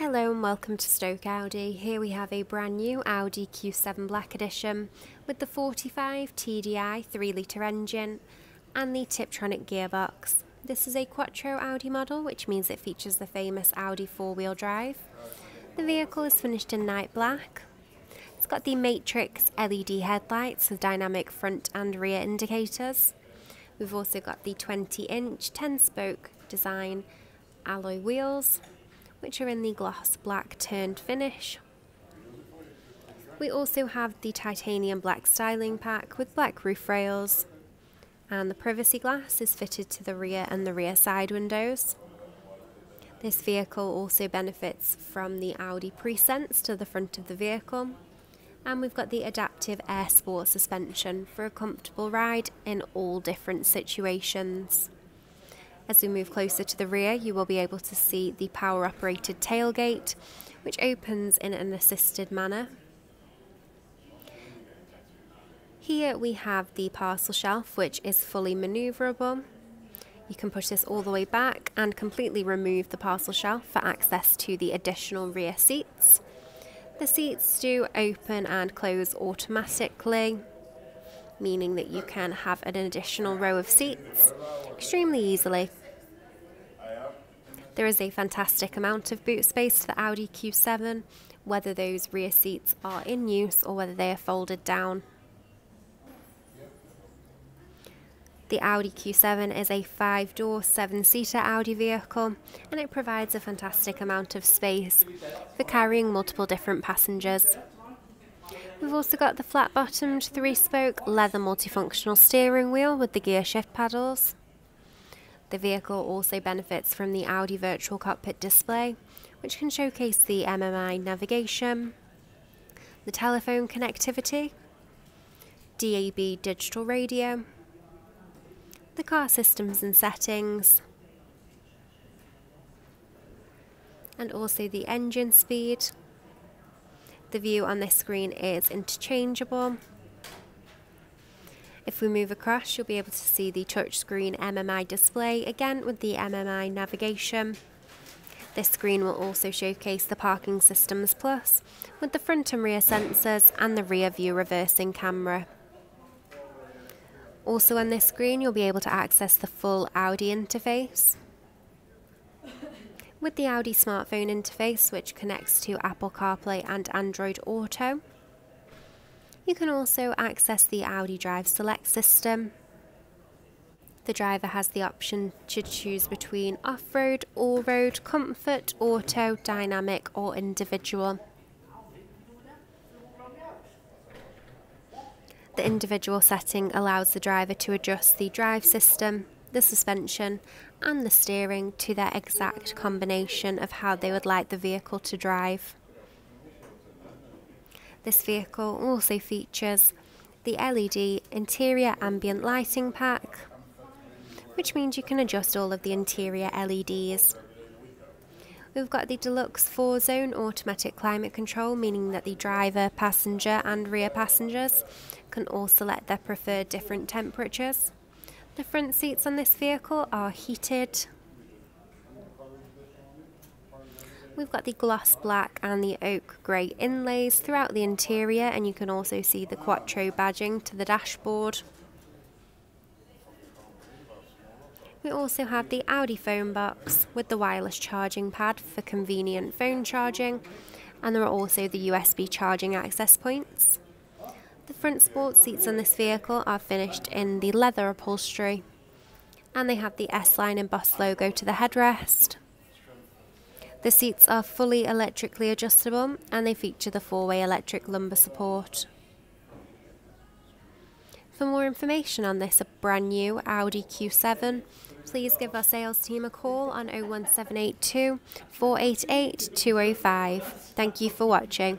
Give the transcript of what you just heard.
Hello and welcome to Stoke Audi. Here we have a brand new Audi Q7 Black Edition with the 45 TDI 3 litre engine and the Tiptronic gearbox. This is a Quattro Audi model which means it features the famous Audi four-wheel drive. The vehicle is finished in night black. It's got the Matrix LED headlights with dynamic front and rear indicators. We've also got the 20 inch 10 spoke design alloy wheels which are in the gloss black turned finish. We also have the titanium black styling pack with black roof rails and the privacy glass is fitted to the rear and the rear side windows. This vehicle also benefits from the Audi Presense to the front of the vehicle and we've got the adaptive air sport suspension for a comfortable ride in all different situations. As we move closer to the rear, you will be able to see the power operated tailgate, which opens in an assisted manner. Here we have the parcel shelf, which is fully manoeuvrable. You can push this all the way back and completely remove the parcel shelf for access to the additional rear seats. The seats do open and close automatically, meaning that you can have an additional row of seats extremely easily. There is a fantastic amount of boot space to the Audi Q7, whether those rear seats are in use or whether they are folded down. The Audi Q7 is a five door, seven seater Audi vehicle and it provides a fantastic amount of space for carrying multiple different passengers. We've also got the flat bottomed three spoke leather multifunctional steering wheel with the gear shift paddles. The vehicle also benefits from the Audi Virtual Cockpit display, which can showcase the MMI navigation, the telephone connectivity, DAB digital radio, the car systems and settings, and also the engine speed. The view on this screen is interchangeable if we move across, you'll be able to see the touchscreen MMI display again with the MMI navigation. This screen will also showcase the Parking Systems Plus with the front and rear sensors and the rear view reversing camera. Also on this screen you'll be able to access the full Audi interface with the Audi smartphone interface which connects to Apple CarPlay and Android Auto. You can also access the Audi Drive Select system. The driver has the option to choose between off-road, all-road, comfort, auto, dynamic or individual. The individual setting allows the driver to adjust the drive system, the suspension and the steering to their exact combination of how they would like the vehicle to drive. This vehicle also features the LED interior ambient lighting pack, which means you can adjust all of the interior LEDs. We've got the Deluxe 4 zone automatic climate control, meaning that the driver, passenger, and rear passengers can all select their preferred different temperatures. The front seats on this vehicle are heated, We've got the gloss black and the oak grey inlays throughout the interior and you can also see the Quattro badging to the dashboard. We also have the Audi phone box with the wireless charging pad for convenient phone charging and there are also the USB charging access points. The front sports seats on this vehicle are finished in the leather upholstery and they have the S-Line embossed logo to the headrest. The seats are fully electrically adjustable and they feature the four-way electric lumbar support. For more information on this brand new Audi Q7, please give our sales team a call on 01782 488 205. Thank you for watching.